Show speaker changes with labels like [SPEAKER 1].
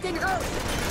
[SPEAKER 1] Hört den